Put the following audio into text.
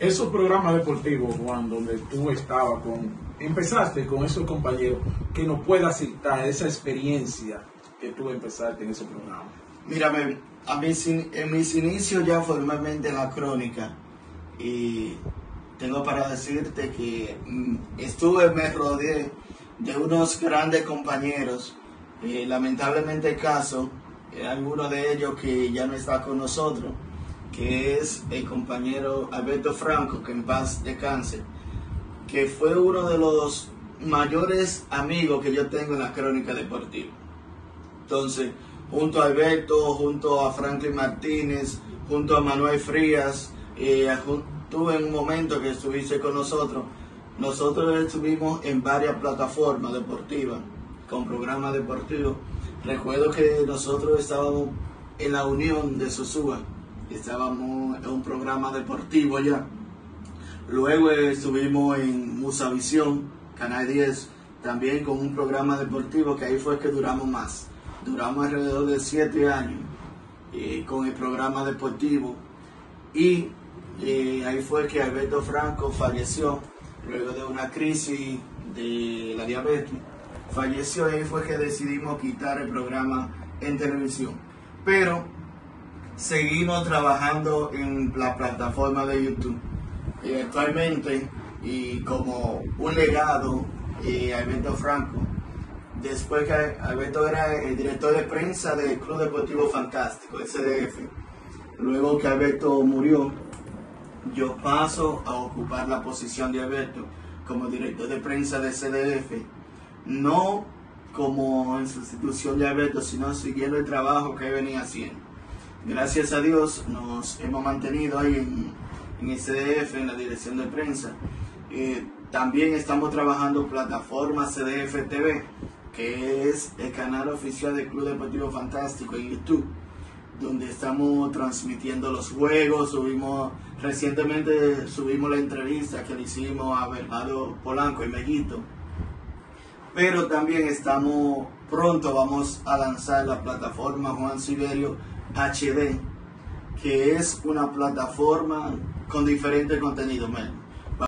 Esos programas deportivos, Juan, donde tú estabas con, empezaste con esos compañeros, que nos pueda citar esa experiencia que tú empezaste en ese programa. Mírame, a en mis inicios ya formalmente en la crónica, y tengo para decirte que mm, estuve, me rodeé de unos grandes compañeros, lamentablemente caso, eh, alguno de ellos que ya no está con nosotros, que es el compañero Alberto Franco, que en paz descanse, que fue uno de los mayores amigos que yo tengo en la crónica deportiva. Entonces, junto a Alberto, junto a Franklin Martínez, junto a Manuel Frías, eh, tú en un momento que estuviste con nosotros, nosotros estuvimos en varias plataformas deportivas, con programas deportivos. Recuerdo que nosotros estábamos en la unión de Sosúa, estábamos en un programa deportivo ya. Luego eh, estuvimos en Musavisión, Canal 10, también con un programa deportivo que ahí fue que duramos más. Duramos alrededor de siete años eh, con el programa deportivo. Y eh, ahí fue que Alberto Franco falleció luego de una crisis de la diabetes. Falleció y ahí fue que decidimos quitar el programa en televisión. Pero seguimos trabajando en la plataforma de YouTube. Y actualmente, y como un legado, eh, Alberto Franco, después que Alberto era el director de prensa del Club Deportivo Fantástico, SDF, luego que Alberto murió, yo paso a ocupar la posición de Alberto como director de prensa de CDF, no como en sustitución de Alberto, sino siguiendo el trabajo que venía haciendo. Gracias a Dios nos hemos mantenido ahí en, en CDF, en la dirección de prensa. También estamos trabajando plataforma CDF TV, que es el canal oficial del Club Deportivo Fantástico en YouTube donde estamos transmitiendo los juegos, subimos, recientemente subimos la entrevista que le hicimos a Bernardo Polanco y Mellito, pero también estamos, pronto vamos a lanzar la plataforma Juan Siberio HD, que es una plataforma con diferente contenido.